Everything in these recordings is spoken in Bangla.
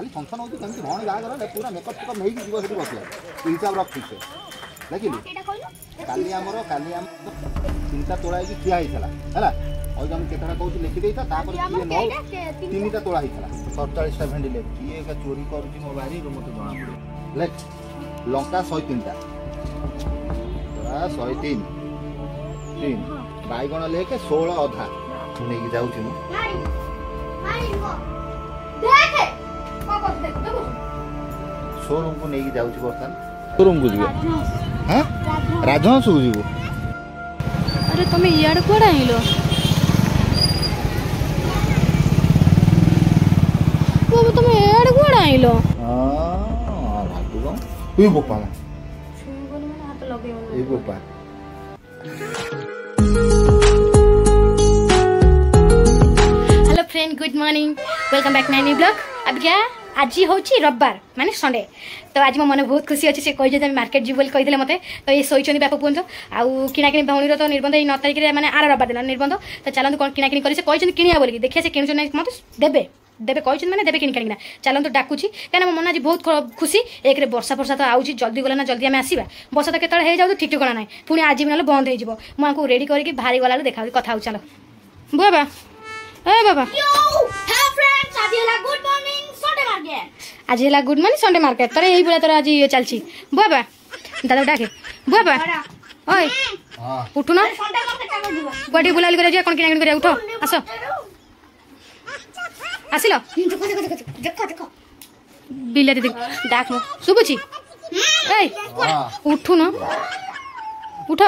ଖାଲି ଫଙ୍କସନ୍ ହେଉଛି କେମିତି ଭଉଣୀ ବାହାଘର ହେଲେ ପୁରା ମେକଅପ୍ ଫେକଅପ୍ ନେଇକି ଯିବ ସେଠି ବସିବା ହିସାବ ରଖିଛେ ଦେଖିଲୁ କାଲି ଆମର କାଲି ଆମ ତିନିଟା ତୋଳା ହେଇକି ଠିଆ ହେଇଥିଲା ହେଲା ଅଇକା ମୁଁ କେତେଟା କହୁଛି ଲେଖିଦେଇଥା ତାପରେ କିଏ ନ ତିନିଟା ତୋଳା ହେଇଥିଲା ସଡ଼ଚାଳିଶଟା ଭେଣ୍ଡି ଲେଖ କିଏ ଏକା ଚୋରି କରୁଛି ମୋ ବାରିରୁ ମୋତେ ଜଣାପଡ଼ିବ ଲେଖ ଲଙ୍କା ଶହେ ତିନିଟା ଶହେ ତିନି ତିନି ବାଇଗଣ ଲେଖ ଷୋହଳ ଅଧା ନେଇକି ଯାଉଛି ମୁଁ শোরুম কু নেই যাচ্ছি বর্তমান শোরুম কু যাব হ্যাঁ রাজহংস কু যাব আরে তুমি ইয়াড় কুয়াড়ে আইলো বাবু তুমি ইয়াড় কুয়াড়ে আইলো হ্যাঁ ভাগ্য কম তুই বোপা না এই বোপা hello friend good morning welcome back my new blog अब क्या আজি হচ্ছে রবিবার মানে সন্ডে তো আজ মো মনে বহুত খুশি অছে সে কে আমি মার্কেট যিব বলে কে মতো তো এই শোইছেন বাপ পুঞ্জ আউ কিনাকিনি ভৌণীর তো নির্বন্ধ এই ন তারিখে মানে আর রবিবার দিন নির্বন্ধ তো চালু কিনা কিনাকিনি করে সে কইছেন কিনিয়া বলি দেখে সে কিনুছেন মতো দেবে দেবে কিন্তু মানে দেবে কিনি কিনা চালু ডাকুছি কেন মো মনে আজ বহু খুশি একরে বর্ষা ফর্ষা তো আউছি জলদি গলা না জলদি আমি আসবা বর্ষা তো কেতবে হয়ে যাও ঠিক ঠিকনা নাই পুনি আজ নাহলে বন্ধ হয়ে যাব মু রেডি করি ভারি গলা দেখা কথা হও চাল বাবা এ বাবা ଆଜି ହେଲା ଗୁଡ୍ ମର୍ଣ୍ଣିଂ ସଣ୍ଡେ ମାର୍କେଟ ତୋର ଏଇଭଳିଆ ତୋର ଆଜି ଇଏ ଚାଲିଛି ବୁଆବା ଦାଦା ଡାକେ ବୁଆବା ଓଏ ଉଠୁନ କୁଆଡ଼େ ବୁଲାବୁଲି କରିବା ଯିବା କ'ଣ କିଣାକିଣି କରିବା ଉଠ ଆସ ଆସିଲ ବିଲାତି ଦେଖ ଡାକ ମୁଁ ଶୁଭୁଛି ଏଇ ଉଠୁନ ଉଠ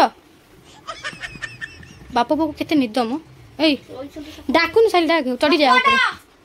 ବାପ ବୋଉ କେତେ ନିଦ ମୁଁ ଏଇ ଡାକୁନୁ ସାରି ଡାକ ଚଢ଼ି ଯାଆ ଉପରେ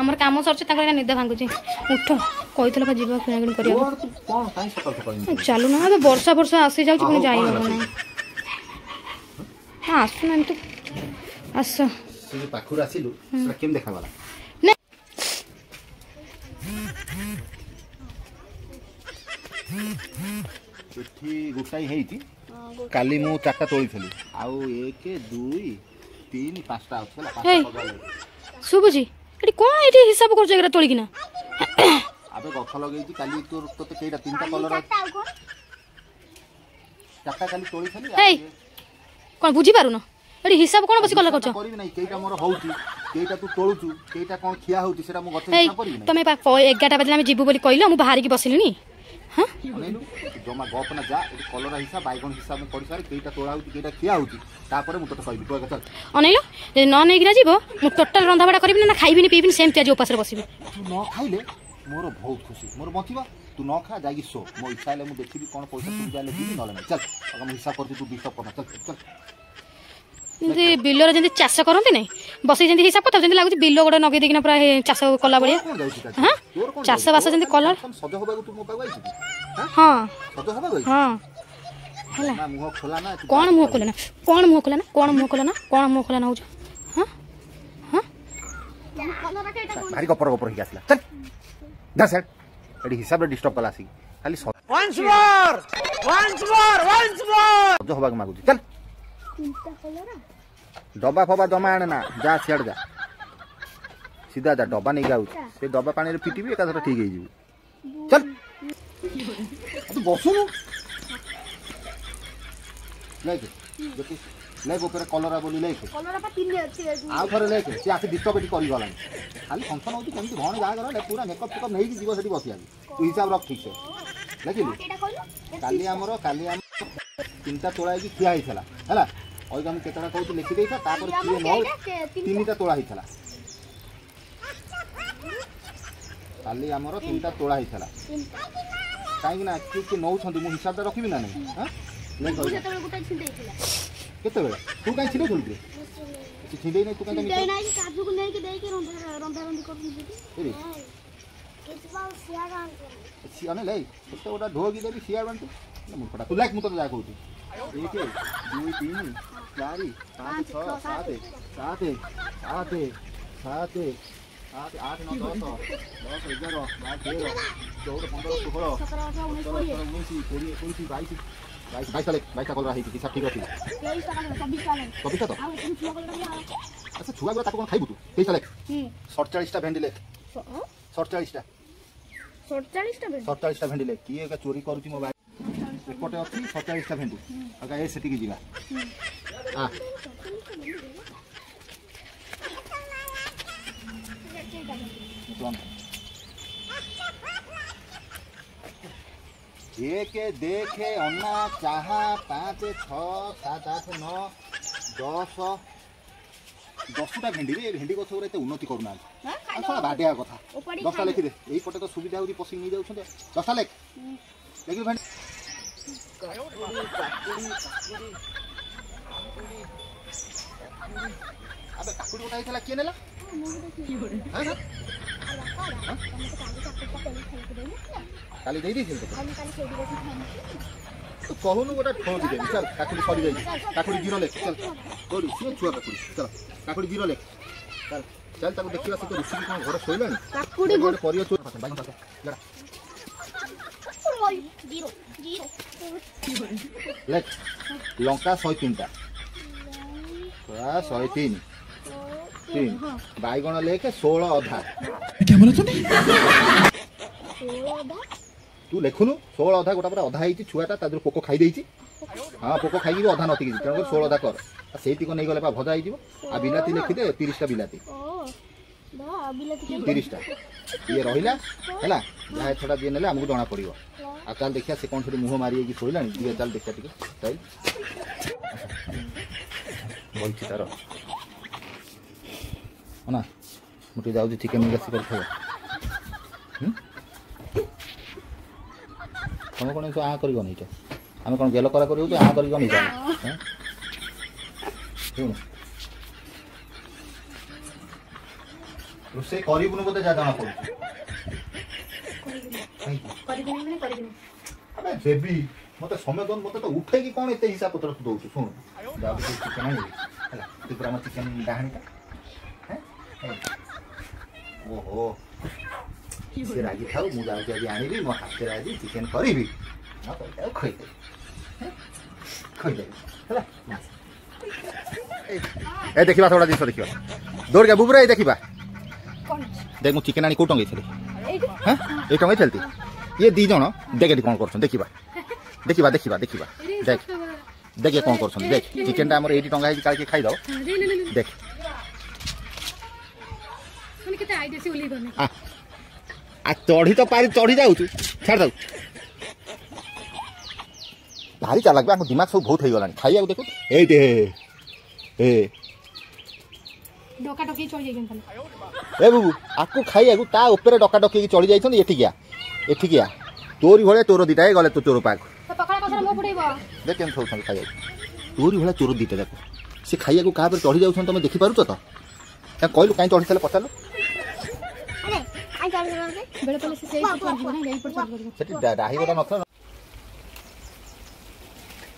আমার কাম সরছে তাঙ্কর নিদ ভাঙ্গুছি উঠ কইতল বা জীবা কিনাকিনি করিয়া চালু না তো বর্ষা বর্ষা আসি যাচ্ছে পুনি যাই হব না হ্যাঁ আসুন আমি তো আস পাখুর কেম ହେଇଛି କାଲି ମୁଁ ଚାରିଟା ତୋଳିଥିଲି ଆଉ ଏକ ଦୁଇ ତିନି ପାଞ୍ଚଟା ଶୁଭୁଛି ଏଠି କ'ଣ ଏଠି ହିସାବ କରୁଛ ଏଗୁଡ଼ା ତୋଳିକିନା ଆବେ ଗଛ ଲଗେଇଛି କାଲି ତୋର ତତେ କେଇଟା ତିନିଟା କଲର ଚାଟା କାଲି ତୋଳିଥିଲି ଏଇ କ'ଣ ବୁଝିପାରୁନ ଏଠି ହିସାବ କ'ଣ ବସି କଲା କରୁଛ କରିବି ନାହିଁ କେଇଟା ମୋର ହଉଛି କେଇଟା ତୁ ତୋଳୁଛୁ କେଇଟା କ'ଣ ଖିଆ ହଉଛି ସେଟା ମୁଁ ଗଛ ହିସାବ କରିବି ତମେ ଏଗାରଟା ବାଜିଲେ ଆମେ ଯିବୁ ବୋଲି କହିଲ ମୁଁ ବାହାରିକି ବସିଲିନି ଜମା ଗପ ନା ଯା ଏଠି କଲରା ହିସାବ ବାଇଗଣ ହିସାବ ମୁଁ କରିସାରେ କେଇଟା ତୋଳା ହେଉଛି କେଇଟା ଖିଆ ହେଉଛି ତାପରେ ମୁଁ ତୋତେ କହିବି ତୋ କଥା ଅନେଇଲ ଯଦି ନ ନେଇକିନା ଯିବ ମୁଁ ଟୋଟାଲ ରନ୍ଧାବଢ଼ା କରିବିନି ନା ଖାଇବିନି ପିଇବିନି ସେମିତି ଆଜି ଉପାସରେ ବସିବି ତୁ ନ ଖାଇଲେ ମୋର ବହୁତ ଖୁସି ମୋର ବଞ୍ଚିବା ତୁ ନ ଖା ଯାଇକି ଶୋ ମୋ ଇଚ୍ଛା ହେଲେ ମୁଁ ଦେଖିବି କ'ଣ ପଇସା ସୁବିଧା ହେଲେ ଯିବି ନହେଲେ ନାହିଁ ଚାଲ ମୁଁ ହିସାବ କରୁଛି ତୁ ବିଶ୍ୱାସ କରନା ଚାଲ ଚାଲ ଯେମିତି ବିଲରେ ଯେମିତି ଚାଷ କରନ୍ତି ନାହିଁ ବସିକି ଯେମିତି ହିସାବ କରିଥାଉ ଯେମିତି ଲାଗୁଛି ବିଲ ଗୋଟେ ନଗେଇ ଦେଇକିନା ପୁରା ଚାଷ କଲା ଭଳିଆ ହଁ ଚାଷବାସ ଯେମିତି କଲା ହଁ ହଁ ହେଲା କ'ଣ ମୁହଁ ଖୋଲେ ନା କ'ଣ ମୁହଁ ଖୋଲେ ନା କ'ଣ ମୁହଁ ଖୋଲେ ନା କ'ଣ ମୁହଁ ଖୋଲେ ନା ହଉଛ ହଁ ହଁ ଭାରି ଗପର ଗପର ହେଇକି ଆସିଲା ଚାଲ ନା ସାର୍ ଏଠି ହିସାବରେ ଡିଷ୍ଟର୍ବ କଲା ଆସିକି ଖାଲି ସଜ ହବାକୁ ମାଗୁଛି ଚାଲ ডবা ফবা জমা আনে না যা সিয়াড় যা সিধা যা ডবা নেই যাচ্ছে সে ডবা পানিরে ফিটিবি একাথরে ঠিক হয়ে যাবে চল বসুন নাইকি দেখি লেখ উপরে কলরা বলি লেখ আউ থরে লেখ সে আসি বিক পেটি করিগলানি খালি ফংশন হচ্ছে কেমতি ভণি বাহাঘর পুরা মেকআপ ফেকআপ নেইকি যাব সেটি বসিয়া তুই হিসাব রখ ঠিকছে লেখিলু কালি আমার কালি আমার তিনটা তোলা হয়েকি ঠিয়া হয়েছিল হ্যাঁ ଅଇଗା ମୁଁ କେତେଟା କହୁଛି ଲେଖି ଦେଇଥା ତାପରେ କିଏ ନ ତିନିଟା ତୋଳା ହେଇଥିଲା କାଲି ଆମର ତିନିଟା ତୋଳା ହେଇଥିଲା କାହିଁକି ନା କିଏ କିଏ ନେଉଛନ୍ତି ମୁଁ ହିସାବଟା ରଖିବି ନା ନାହିଁ କେତେବେଳେ ତୁ କାହିଁ ଛିଡ଼େଇ ଖେଳୁଛୁ କିଛି ଛିଣ୍ଡେଇ ନାହିଁ ତୁ କାହିଁ ସିଆଡ଼େ ଲେ ଗୋଟେ ଗୋଟେ ଢୋକି ଦେବି ସିଆଡ଼େ ତୁ ମୁଣ୍ଡଟା ତୁ ଲାଇକ୍ ମୁଁ ତୋତେ ଯାହା କହୁଛି ଏକ ଦୁଇ ତିନି चारि पाँच छ सात सात सात सात सात आठ नौ दस दस एगार बारह तेरह चौदह पंद्रह षोहल उन्नीस कोड़े एक बैश बैश बैश कल रही हिसाब ठीक अच्छी चबिशटा तो अच्छा छुआ गुला कौन खाइबू तू तेईस लेख भेडिले भेंडी लेख सड़चाशटा किए चोरी करुच्ची मोबाइल एपटे अच्छी सड़चाशटा भेंडी आगे से जी à. একে দেখে অন্না চাহা পাঁচ ছ সাত আট ন দশ দশটা ভেন্ডি রে ভেন্ডি গছ গুলো এতে উন্নতি করু না সারা হ্যাঁ, বাডিয়া কথা দশটা লেখিদে এই পটে তো সুবিধা হচ্ছে পশি নিয়ে যাচ্ছেন দশটা লেখ লেখিদে ভেন্ডি আবে কাকুড়ি ওটা হইছিলা কে নেলা হ্যাঁ, হ্যাঁ কালি দেই দিছিল তো তো কহনু গোটা ঠোঁ দিবে চল কাকুড়ি সরি যাই কাকুড়ি জিরো লেখ চল তো ঋষি ছুয়া কাকুড়ি চল কাকুড়ি জিরো লেখ চল চল তাকে দেখিবা সে তো ঋষি কোন ঘরে শোইলানি কাকুড়ি গোটা পরিও চোর ভাই ভাই জড়া জিরো জিরো লেখ লঙ্কা 6 তিনটা ଶହେ ତିନି ତିନି ବାଇଗଣ ଲେଖେ ଷୋହଳ ଅଧା ତୁ ଲେଖୁନୁ ଷୋହଳ ଅଧା ଗୋଟା ପରେ ଅଧା ହେଇଛି ଛୁଆଟା ତା ଦେହରୁ ପୋକ ଖାଇଦେଇଛି ହଁ ପୋକ ଖାଇକି ବି ଅଧା ନତିକିଛି ତେଣୁକରି ଷୋହଳ ଅଧା କର ଆଉ ସେଇଟିକ ନେଇଗଲେ ପା ଭଜା ହେଇଯିବ ଆଉ ବିଲାତି ଲେଖିଦେ ତିରିଶଟା ବିଲାତି ତିରିଶଟା ଇଏ ରହିଲା ହେଲା ଯାହା ଏଥରଟା ଯିଏ ନେଲେ ଆମକୁ ଜଣା ପଡ଼ିବ ଆଉ ତାହେଲେ ଦେଖିବା ସେ କ'ଣ ସେଠି ମୁହଁ ମାରି ହେଇକି ଶୋଇଲାଣି ଟିକେ ତାହେଲେ ଦେଖିବା ଟିକେ বলছি তারও না মোটি দাউদি থেকে নিয়ে গেছে করে খাবে ତମେ କ'ଣ ଏଇଠୁ ଆଁ କରିବନି ଏଇଟା ଆମେ କ'ଣ ଗେଲ କରା କରିବୁ ଯେ ଆଁ କରିବନି ଏଇଟା ଶୁଣୁ ରୋଷେଇ କରିବୁନି ବୋଧେ ଯାହା ଜଣା ପଡ଼ୁଛି ଆବେ ଦେବି ମୋତେ ସମୟ ମୋତେ ତ ଉଠେଇକି କ'ଣ ଏତେ ହିସାବ ପତ୍ର ତୁ ଦେଉଛୁ ଶୁଣୁ ଯାହା ଚିକେନ୍ ଆଣିବି कुकुर आम चिकेन डाणीटा ओहो सी रागि था मुझे आज आने मो हाथ से चिकेन करी तो खोदे ए देखा थोड़ा जिस देख दौड़ गया बुबरा देखा देख मुझ चिकेन आँ टी हाँ ये टंगे ये दीज देखे कौन कर देखा देखा देखा देखा देख দেখে କ'ଣ କରୁଛନ୍ତି ଦେଖ ଚିକେନଟା ଆମର ଏଇଠି ଟଙ୍ଗା ହେଇଛି କାଳେ ଖାଇଦେବ ଦେଖ ଚଢ଼ି ତ ପାରି ଚଢ଼ି ଯାଉଛୁ ଛାଡ଼ି ଦେଉ ଭାରି ଚାଲାକ ଆମ ଦିମାଗ ସବୁ ବହୁତ ହେଇଗଲାଣି ଖାଇବାକୁ ଦେଖୁ ଏଇଠି ଏ ଏ ବୁବୁ ଆକୁ ଖାଇବାକୁ ତା ଉପରେ ଡକା ଡକେଇକି ଚଢ଼ି ଯାଇଛନ୍ତି ଏଠିକିଆ ଏଠିକିଆ ତୋରି ଭଳିଆ ତୋର ଦୁଇଟା ଗଲେ ତୋ ଚୋର ପାଖକୁ ଦେଖ କେମିତି ଖାଉଛନ୍ତି ଖାଇବାକୁ ତୋରି ଭଳିଆ ଚୋର ଦୁଇଟା ଯାକ ସେ ଖାଇବାକୁ କାହା ଉପରେ ଚଢ଼ି ଯାଉଛନ୍ତି ତୁମେ ଦେଖିପାରୁଛ ତ ତାଙ୍କୁ କହିଲୁ କାହିଁ ଚଢ଼ିଥିଲେ ପଚାରିଲୁ ସେଠି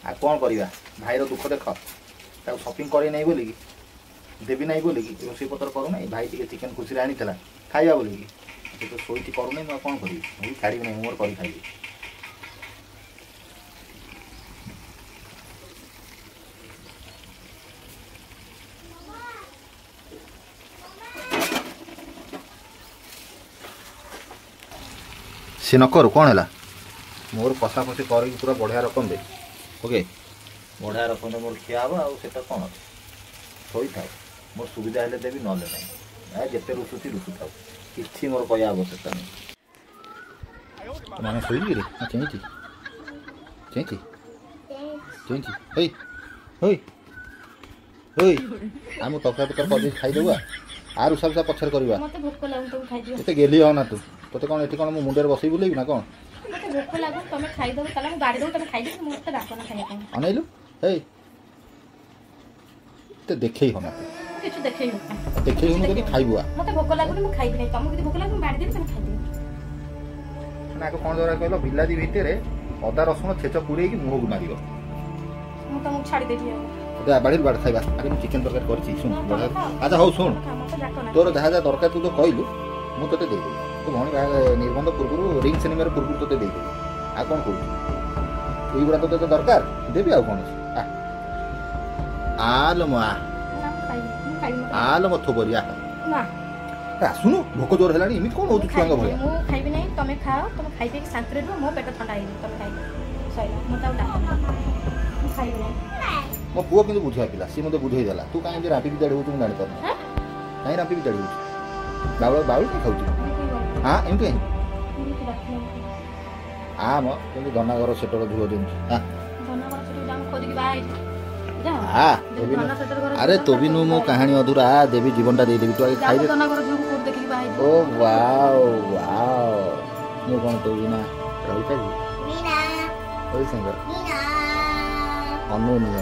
ଆଉ କ'ଣ କରିବା ଭାଇର ଦୁଃଖ ଦେଖ ତାକୁ ସପିଂ କରେଇ ନାହିଁ ବୋଲିକି ଦେବି ନାହିଁ ବୋଲିକି ରୋଷେଇ ପତ୍ର କରୁନାହିଁ ଭାଇ ଟିକେ ଚିକେନ୍ ଖୁସିରେ ଆଣିଥିଲା ଖାଇବା ବୋଲିକି ତ ଶୋଇଛି କରୁନାହିଁ ମୁଁ ଆଉ କ'ଣ କରିବି ମୁଁ ବି ଛାଡ଼ିବି ନାହିଁ ମୁଁ ମୋର କରି ଖାଇବି ସେ ନକରୁ କ'ଣ ହେଲା ମୋର କଷାକଷି କରିକି ପୁରା ବଢ଼ିଆ ରକମରେ ଓକେ ବଢ଼ିଆ ରକମରେ ମୋର ଖିଆ ହେବ ଆଉ ସେଟା କ'ଣ ଶୋଇଥାଉ ମୋର ସୁବିଧା ହେଲେ ଦେବି ନହେଲେ ନାହିଁ ଏ ଯେତେ ରୁଷୁଛି ରୁଷୁଥାଉ କିଛି ମୋର କହିବା ଆବଶ୍ୟକତା ନାହିଁ ମାନେ ଶୋଇଲିରେ କେମିତି କେମିତି କେମିତି ହେଇ ହେଇ ହେଇ ଆମ ଟଙ୍କା ପତ୍ର କରିଦେଇ ଖାଇଦେବା ଆଉ ରୁଷା ରୁଷା ପଛରେ କରିବା ଏତେ ଗେଲି ହେଉନା ତୁ ତତେ କ'ଣ ଏଠି କ'ଣ ମୁଁ ମୁଣ୍ଡରେ ବସେଇ ବୁଲେଇବି ନା କ'ଣ ଭୋକ ଲାଗୁ ତମେ ଖାଇଦେବ ତାହେଲେ ମୁଁ ଗାଡ଼ି ଦେବୁ ତମେ ଖାଇଦେବି ମୁଁ ମୋତେ ଡାକ ନା ଖାଇବା ପାଇଁ ଅନେଇଲୁ ହେଇ ତେ ଦେଖେଇ ହନା কিছু দেখেই হনা দেখেই হনা যদি খাইବୁ আ ମୋତେ ଭୋକ ଲାଗୁନି ମୁଁ ଖାଇବି ନାହିଁ ତମକୁ ଯଦି ଭୋକ ଲାଗୁନି ବାଡ଼ି ଦେବି ତମେ ଖାଇଦେବି ମାନେ ଆଗ କ'ଣ ଦରକାର କହିଲ ବିଲାତି ଭିତରେ ଅଦା ରସୁଣ ଛେଚ ପୁରେଇକି ମୁହଁକୁ ମାରିବ ମୁଁ ତମକୁ ଛାଡ଼ି ଦେବି ଆଉ বাড়ির বাড়ি খাইবা আগে মু চিকেন তরকারি করছি শুন আচ্ছা হো শুন তোর যা যা দরকার তু তো কইলু মু তোতে দেই দেবি ତୁ ଭଉଣୀ ବାହା ନିର୍ବନ୍ଧ ପୂର୍ବରୁ ରିଙ୍ଗ ସିନେମାରେ ପୂର୍ବରୁ ତୋତେ ଦେଇଦେବି ଆଉ କ'ଣ କହୁଛୁ ଏଇଗୁଡ଼ା ତ ତୋତେ ଦରକାର ଦେବି ଆଉ କ'ଣ ଆଲୋ ମୋ ଆଲୋ ମୋ ଥୋବରି ଆ ଆସୁନୁ ଭୋକ ଜୋର ହେଲାଣି ଏମିତି କ'ଣ ହେଉଛି ଛୁଆଙ୍କ ଭଳିଆ ମୁଁ ଖାଇବି ନାହିଁ ତମେ ଖାଅ ତମେ ଖାଇ ପିଇକି ଶାନ୍ତିରେ ରୁହ ମୋ ପେଟ ଥଣ୍ଡା ହେଇଯିବ ତମେ ଖାଇବ ମୁଁ ତାକୁ ମୋ ପୁଅ କିନ୍ତୁ ବୁଝିବା ପିଲା ସିଏ ମୋତେ ବୁଝେଇ ଦେଲା ତୁ କାହିଁକି ରାମ୍ପିକି ବିଦାଡ଼ି ହଉଛୁ ମୁଁ ଜାଣିପାରୁନି କାହିଁକି ରାମ୍ପିକି ବିଦାଡ଼ି ହଉଛୁ ବାଉଳ ବାଉଳ କାହିଁ ଖାଉଛୁ হ্যাঁ এমপি হ্যাঁ ধনাগর সেটর ঝুল দিনছি হ্যাঁ আরে তবি নু মো কাহিনী অধুরা দেবী জীবনটা দিয়ে দেবি তো আগে খাই ও ওয়াও ওয়াও মো কোন তোবি না রহি পারি ওই সঙ্গে নিয়ে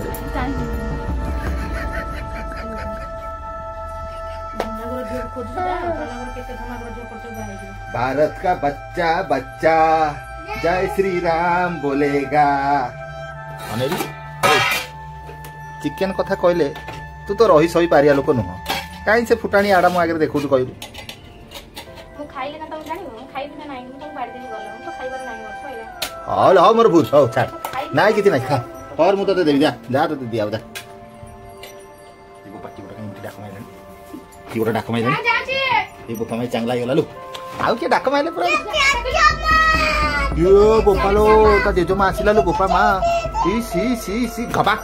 भारत का बच्चा बच्चा जय श्री राम बोलेगा चिकेन कथा कहले तू तो रही सही पारिया लोक नुह कहीं से फुटाणी आड़ा आगे देखु कहलु हाँ हाँ मोर भूत हाँ छाड़ ना कि ना खा हर मुझे देवी जा, जा तो दिया କି ଗୋଟେ ଡାକ ମାଇଲାଣି ଏ ବୋପା ମାଇ ଚାଙ୍ଗଲା ହେଇଗଲା ଲୋ ଆଉ କିଏ ଡାକ ମାଇଲେ ପୁରା ଇଏ ବୋପା ଲୋ ତା ଜେଜେମା ଆସିଲା ଲୋ ବୋପା ମା ଇ ସି ସି ସି ଘବା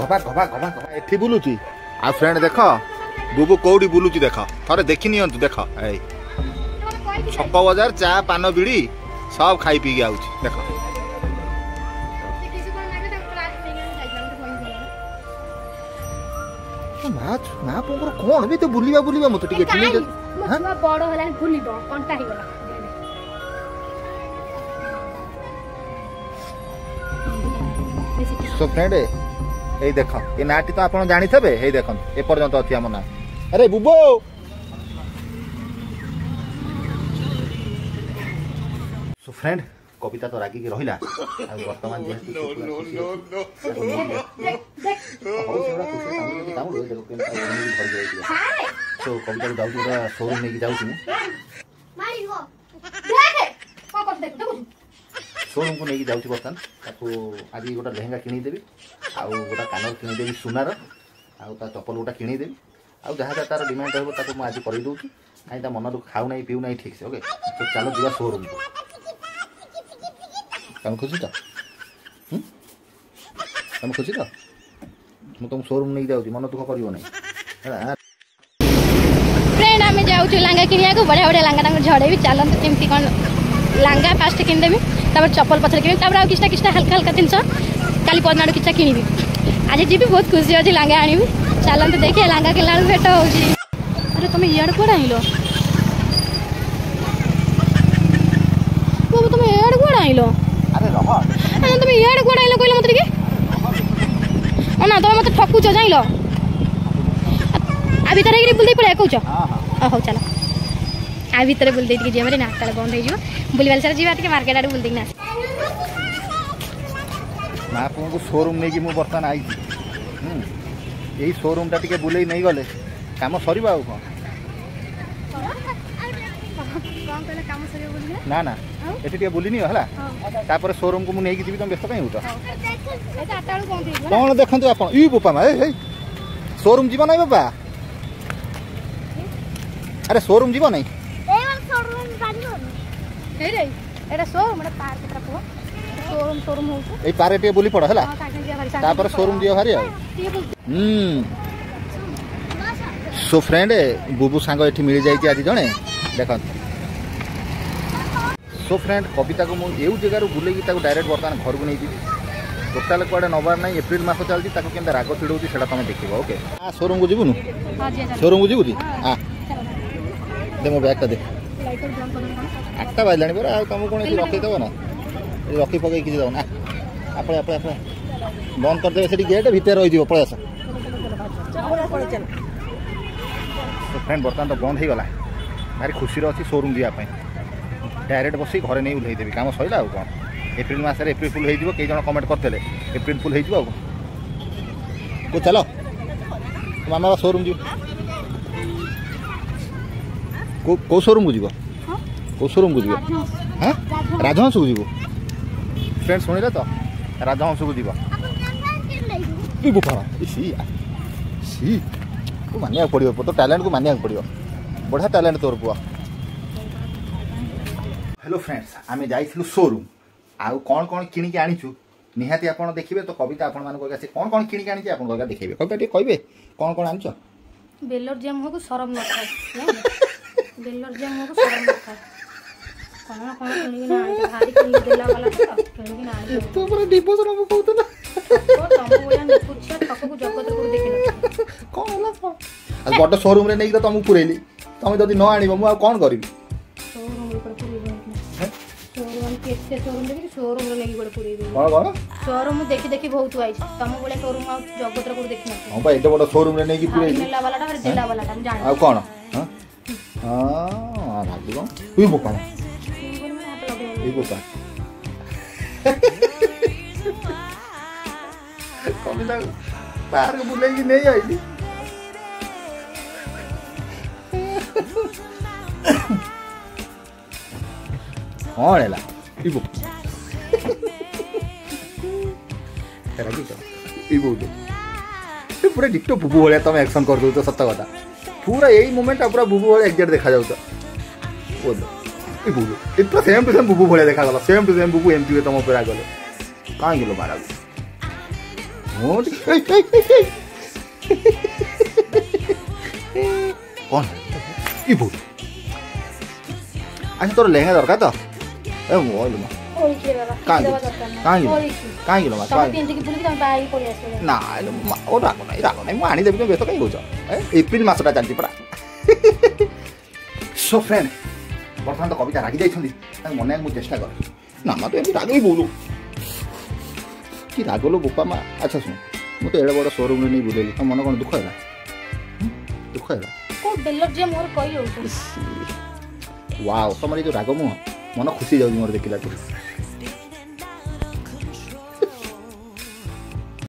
ଘବା ଘବା ଘବା ଘବା ଏଠି ବୁଲୁଛି ଆଉ ଫ୍ରେଣ୍ଡ ଦେଖ ବୁବୁ କୋଉଠି ବୁଲୁଛି ଦେଖ ଥରେ ଦେଖି ନିଅନ୍ତୁ ଦେଖ ଏଇ ଛକ ବଜାର ଚା ପାନ ବିଡ଼ି ସବ ଖାଇ ପିଇକି ଆଉଛି ଦେଖ କ'ଣ ବି ତ ବୁଲିବା ବୁଲିବା ମତେ ଟିକେ ବଡ଼ ହେଲା ବୁଲିବ କଣ୍ଟା ହେଇଗଲା ଫ୍ରେଣ୍ଡ ଏଇ ଦେଖ ଏ ନାଁଟି ତ ଆପଣ ଜାଣିଥିବେ ହେଇ ଦେଖନ୍ତୁ ଏପର୍ଯ୍ୟନ୍ତ ଅଛି ଆମ ନାଁ ଆରେ ବୁବୋ ସୋ ଫ୍ରେଣ୍ଡ কবিতা তো রাখিকি রহিলা আর বর্তমান সো কবিতা যাচ্ছি পুরা শোরুম নেই যাচ্ছি শোরুম কু নেই যাচ্ছি বর্তমান তাকে আজ গোটা লেহেঙ্গা কিনিদেবি আোটা কানর কিনিদেবি সোনার ଆଉ ତା ଚପଲ ଗୋଟା କିଣିଦେବି ଆଉ ଯାହା ଯାହା ତାର ଡିମାଣ୍ଡ ରହିବ ତାକୁ ମୁଁ ଆଜି କରିଦେଉଛି କାହିଁକି ତା ମନ ଦୁଃଖ ଖାଉ ନାହିଁ ପିଉ ନାହିଁ ଠିକ୍ସେ ଓକେ ତ ଚାଲ ଯିବା ସୋରୁମ୍କୁ તમે ખુશ છો તમે ખુશ છો હું તમે શોરૂમ નહીં જાઉં મને તો ખબર નહીં હા ફ્રેન્ડ અમે যাচ্ছি লাঙ্গা কিনিবাকু বড়িয়া বড়িয়া লাঙ্গা তাঙ্কর ঝড়াইবি চালন্তু কেমতি কোন লাঙ্গা ফার্স্ট কিনিদেবি তারপর চপল পছরে কিনিবি তারপর আর কিছুটা কিছুটা হালকা হালকা জিনিস কালি পদিন আড়ু কিছুটা কিনিবি আজ যাবি বহুত খুশি অছি লাঙ্গা আনিবি চালন্তু দেখে লাঙ্গা কিনলা বেলা ভেট হচ্ছে আরে তুমি ইয়াড় কুয়াড়ে আইল বাবু তুমি ইয়াড় কুয়াড়ে আইল ଆଜ୍ଞା ତୁମେ ଇଆଡ଼େ କୁଆଡ଼େ ଆଣିଲ କହିଲ ମୋତେ ଟିକେ ହଁ ନା ତୁମେ ମୋତେ ଠକୁଛ ଜାଣିଲ ଆ ଭିତରେ ହେଇକିରି ବୁଲି ପଳେଇ କହୁଛ ହଉ ଚାଲ ଆ ଭିତରେ ବୁଲି ଦେଇକି ଯିବା ମାନେ ନାସ୍ତା ବନ୍ଦ ହେଇଯିବ ବୁଲିବାଲି ସାରା ଯିବା ଟିକେ ମାର୍କେଟ ଆଡ଼େ ବୁଲି ନା ମା ପୁଅଙ୍କୁ ସୋରୁମ୍ ନେଇକି ମୁଁ ବର୍ତ୍ତମାନ ଆଇଛି ଏଇ ସୋରୁମ୍ଟା ଟିକେ ବୁଲେଇ ନେଇଗଲେ କାମ ସରିବ ଆଉ କ'ଣ ନା ନା ଏଠି ଟିକେ ବୁଲି ନିଅ ହେଲା ତାପରେ ସୋରୁମକୁ ମୁଁ ନେଇକି ଯିବି ତମେ ବ୍ୟସ୍ତ କାଇଁ ହୁତ କ'ଣ ଦେଖନ୍ତୁ ଆପଣ ଇ ବୋପା ମା ଏ ସୋରୁମ୍ ଯିବ ନାହିଁ ବାପା ଆରେ ସୋରୁମ୍ ଯିବ ନାହିଁ ଏଇ ପାରେ ଟିକେ ବୁଲି ପଡ଼ ହେଲା ତାପରେ ସୋରୁମ୍ ଯିବ ଭାରି ଆଉ ହୁଁ সো ফ্রেন্ড বুবু সাঙ্গ এটি মিলি যাই আজ জনে দেখুন ସୋ ଫ୍ରେଣ୍ଡ କବିତାକୁ ମୁଁ ଏଉ ଜାଗାରୁ ବୁଲେଇକି ତାକୁ ଡାଇରେକ୍ଟ ବର୍ତ୍ତମାନ ଘରକୁ ନେଇଯିବି ଟୋଟାଲ କୁଆଡ଼େ ନେବାର ନାହିଁ ଏପ୍ରିଲ ମାସ ଚାଲିଛି ତାକୁ କେମିତି ରାଗ ଚିଡ଼ଉଛି ସେଇଟା ତମେ ଦେଖିବ ଓକେ ସୋରୁମ୍କୁ ଯିବୁନୁ ସୋରୁମ୍କୁ ଯିବୁ କି ଦେ ମୋ ବ୍ୟାଗ୍ଟା ଦେ ଆଠଟା ବାଜିଲାଣି ପରା ଆଉ ତୁମକୁ କ'ଣ ଏଠି ରଖିଦେବ ନା ରଖି ପକେଇ କିଛି ଦେବ ନା ଆପଣ ଆପଣ ଆପଣ ବନ୍ଦ କରିଦେବେ ସେଠି ଗେଟ୍ ଭିତରେ ରହିଯିବ ପଳେଇ ଆସ ଫ୍ରେଣ୍ଡ ବର୍ତ୍ତମାନ ତ ବନ୍ଦ ହେଇଗଲା ଭାରି ଖୁସିରେ ଅଛି ସୋରୁମ୍ ଯିବା ପାଇଁ ডাইরেক্ট বসি ঘরে নেই ওহ্লাই দেবি কাম সরিলা আউ কোণ এপ্রিল মাসের এপ্রিল ফুল হয়েযিব কেই জন কমেন্ট করলে এপ্রিল ফুল হয়েযিব আউ কো চাল মামা শোরুম যাব কেউ শোরুম যাব কেউ শোরুম যাব হ্যাঁ রাজহংসকে যাব ফ্রেন্ড শুনিলে তো রাজহংসকে যাব বোপা সি সি মানিବାକୁ ପଡ଼ିବ ତୋ ଟ୍ୟାଲେଣ୍ଟକୁ ମାନିବାକୁ ପଡ଼ିବ ବଢ଼ିଆ ଟ୍ୟାଲେଣ୍ଟ ତୋର ପୁଅ হ্যালো ফ্রেন্ডস আমি যাইছিলু শোরুম আউ কোণ কোণ কিনিকি আনিছু নিহাতি আপনার দেখবে তো কবিতা আপনার কাছে কোণ কোণ কিনিকি আনিছে আপনার দেখবে কবিতা টিকে কইবে কোণ কোণ আনিছ বেলর জ্যাম হোক সরম না থাকে বেলর জ্যাম হোক সরম না থাকে কোণ কোণ কিনিকি না আনিছে ভারি কিনিকি দেলা वाला তো কিনিকি না আনিছে তো পুরো ডিপোস রব কইতো না তো তমু বলে নিকুছিয়া তকু জগত করে দেখিলো কোণ হলা আর বড় শোরুম রে নেই তো তমু পুরেলি তুমি যদি ন আনিব মু আর কোণ করিবি ଏତେ ସୋରୁମ୍ ଦେଖିଛି ସୋରୁମ୍ରୁ ନେଇକି ଗୋଟେ ପୁରେଇ ଦେବି କ'ଣ କ'ଣ ସୋରୁମ୍ ଦେଖି ଦେଖି ବହୁତ ୱାଇଜ୍ ତମ ଭଳିଆ ସୋରୁମ୍ ଆଉ ଜଗତରେ କୋଉଠି ଦେଖିନଥିଲି ହଁ ବା ଏତେ ବଡ଼ ସୋରୁମ୍ରେ ନେଇକି ପୁରେଇ ଦେଲା ବାଲାଟା ଭାରି ଦେଲା ବାଲାଟା ମୁଁ ଜାଣିଛି ଆଉ କ'ଣ ହଁ ହଁ କ'ଣ ତୁଇ ବୋପା ଏଇ ବୋପା କବିତା ପାର୍କ ବୁଲେଇକି ନେଇ ଆଇଲି ହେଲା Ibu. Cara gitu. Ibu tuh. ସେ ପୁରା ଡିଟୋ ବୁବୁ ଭଳିଆ ତମେ ଆକ୍ସନ୍ କରିଦେଉଛ ସତ କଥା ପୁରା ଏଇ ମୁମେଣ୍ଟଟା ପୁରା ବୁବୁ ଭଳିଆ ଏକ୍ଜାକ୍ଟ ଦେଖାଯାଉଛ ବୋଲ ଏ ବୁବୁ ଏ ପୁରା ସେମ୍ ଟୁ ସେମ୍ ବୁବୁ ଭଳିଆ ଦେଖାଗଲା ସେମ୍ ଟୁ ସେମ୍ ବୁବୁ ଏମିତି ହୁଏ ତମ ଉପରେ ଗଲେ କାହିଁ ଗଲ ମାରା ମୁଁ କ'ଣ ଏ ବୁବୁ ଆଚ୍ଛା ତୋର ଲେହେଙ୍ଗା ଦରକାର ତ এ বলমা ଏପ୍ରିଲ ମାସଟା ଚାଲିଛି ପରା ସୋ ଫ୍ରେଣ୍ଡ ବର୍ତ୍ତମାନ ତ କବିତା ରାଗି ଯାଇଛନ୍ତି ତାକୁ ମନେଇବାକୁ ମୁଁ ଚେଷ୍ଟା କରେ ମାମା ତୁ ଏମିତି ରାଗି ବୋଲୁ କି ରାଗଲୁ ବୋପା ମା ଆଚ୍ଛା ଶୁଣ ମୁଁ ତ ଏଡ଼େ ବଡ଼ ସୋରୁମ୍ରେ ନେଇ ବୁଲେଇଲି ତମ ମନ କ'ଣ ଦୁଃଖ ହେଲା ଦୁଃଖ ହେଲା ୱାଓ ତମର ଏ ଯେଉଁ ରାଗ ମୁହଁ Bueno, justo ya vimos de que la cruz.